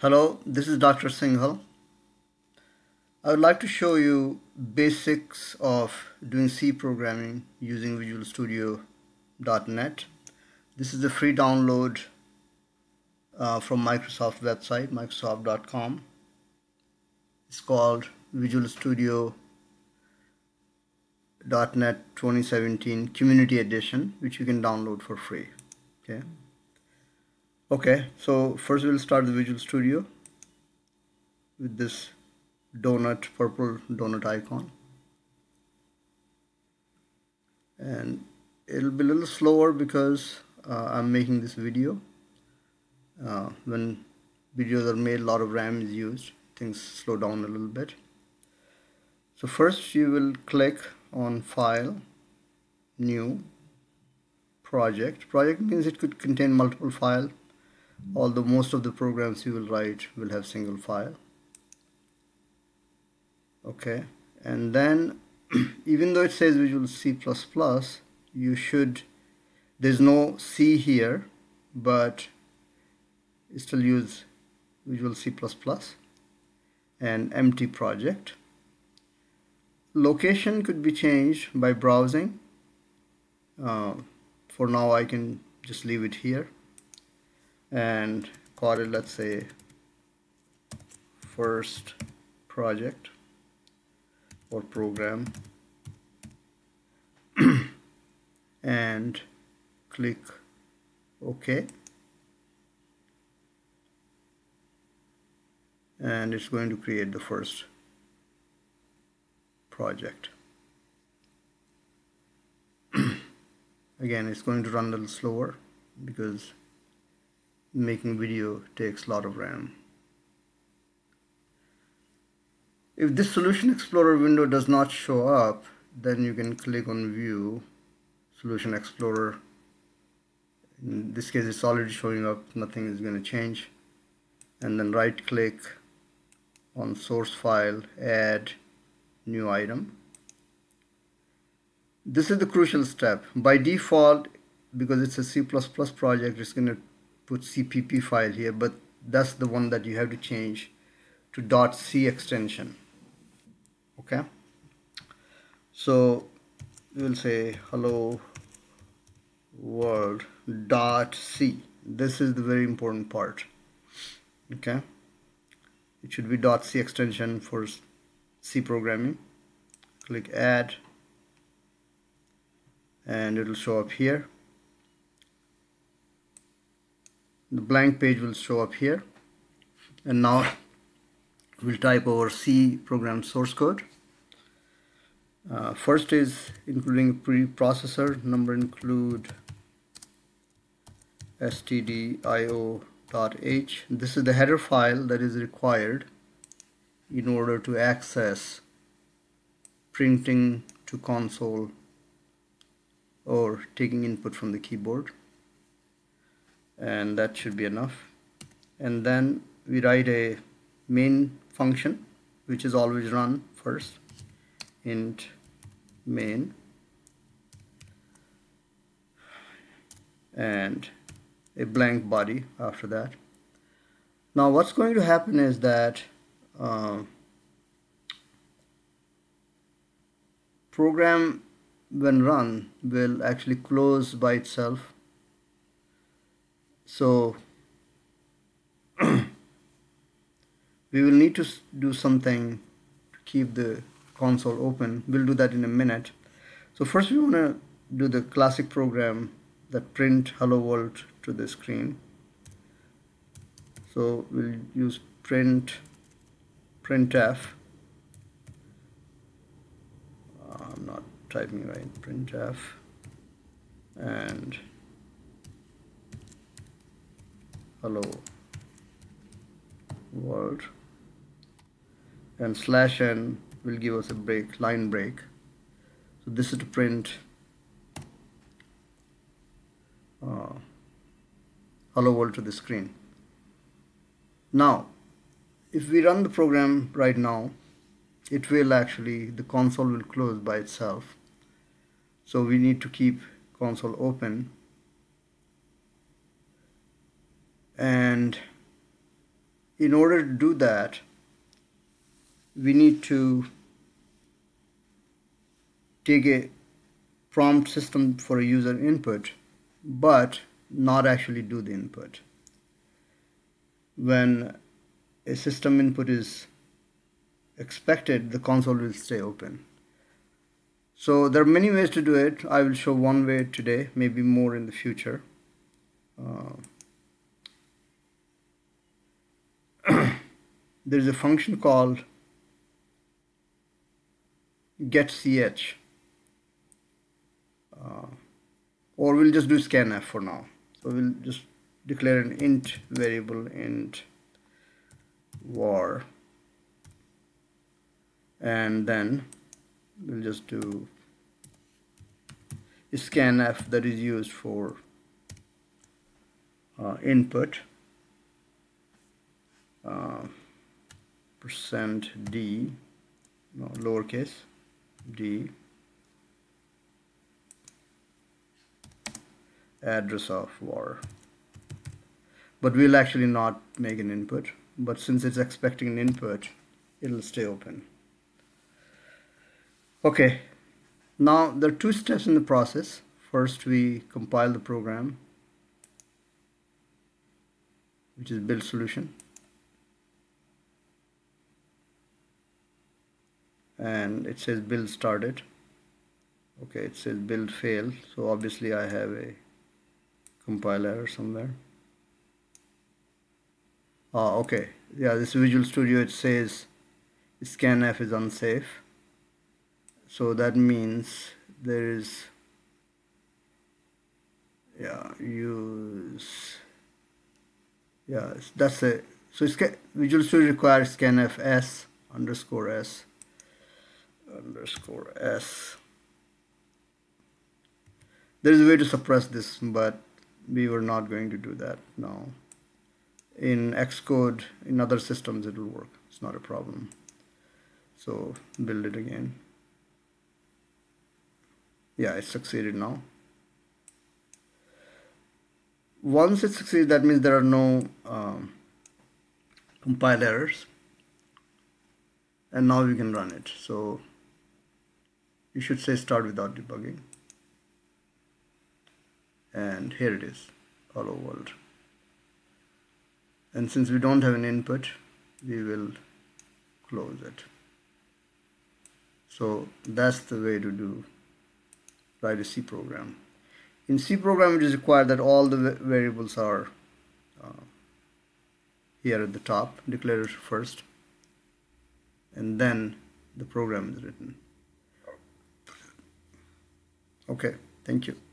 Hello, this is Dr. Singhal. I would like to show you basics of doing C programming using Visual Studio.net. This is the free download uh, from Microsoft website, microsoft.com. It's called Visual Studio .NET 2017 Community Edition, which you can download for free. Okay. Okay, so first we'll start the Visual Studio with this donut, purple donut icon. And it'll be a little slower because uh, I'm making this video. Uh, when videos are made, a lot of RAM is used. Things slow down a little bit. So first you will click on File, New, Project. Project means it could contain multiple files although most of the programs you will write will have single file. Okay. And then even though it says Visual C++ you should there's no C here but still use Visual C++ and empty project. Location could be changed by browsing. Uh, for now I can just leave it here and call it let's say first project or program. And click OK. And it's going to create the first project. Again it's going to run a little slower because making video takes a lot of RAM. If this Solution Explorer window does not show up, then you can click on View, Solution Explorer. In this case, it's already showing up, nothing is going to change. And then right click on source file, add new item. This is the crucial step. By default, because it's a C++ project, it's going to put cpp file here but that's the one that you have to change to .c extension. Okay? So we'll say hello world dot c. This is the very important part. Okay? It should be dot c extension for c programming. Click add and it will show up here the blank page will show up here. And now we'll type our C program source code. Uh, first is including preprocessor number include stdio.h this is the header file that is required in order to access printing to console or taking input from the keyboard and that should be enough. And then we write a main function which is always run first int main and a blank body after that. Now what's going to happen is that uh, program when run will actually close by itself so we will need to do something to keep the console open. We'll do that in a minute. So first we want to do the classic program that print hello world to the screen. So we'll use print printf. I'm not typing right printf. And hello world. And slash n will give us a break line break. So this is to print uh, hello world to the screen. Now if we run the program right now it will actually the console will close by itself. So we need to keep console open and in order to do that we need to take a prompt system for a user input but not actually do the input. When a system input is expected the console will stay open. So there are many ways to do it. I will show one way today maybe more in the future. Uh, there is a function called getch uh, or we'll just do scanf for now. So we'll just declare an int variable int var and then we'll just do scanf that is used for uh, input percent d no lowercase d. Address of var but we'll actually not make an input but since it's expecting an input it'll stay open. Okay. Now there are two steps in the process. First we compile the program which is build solution and it says build started. Okay it says build failed so obviously I have a compile error somewhere. Oh okay. Yeah this Visual Studio it says scanf is unsafe. So that means there is yeah use yeah that's a so Visual Studio requires scanf s underscore s underscore s. There is a way to suppress this but we were not going to do that now in Xcode in other systems it will work. It's not a problem. So build it again. Yeah it succeeded now. Once it succeeds that means there are no um, compile errors. And now we can run it. So you should say start without debugging. And here it is hello world. And since we don't have an input we will close it. So that's the way to do write a C program. In C program it is required that all the variables are uh, here at the top declared first and then the program is written okay thank you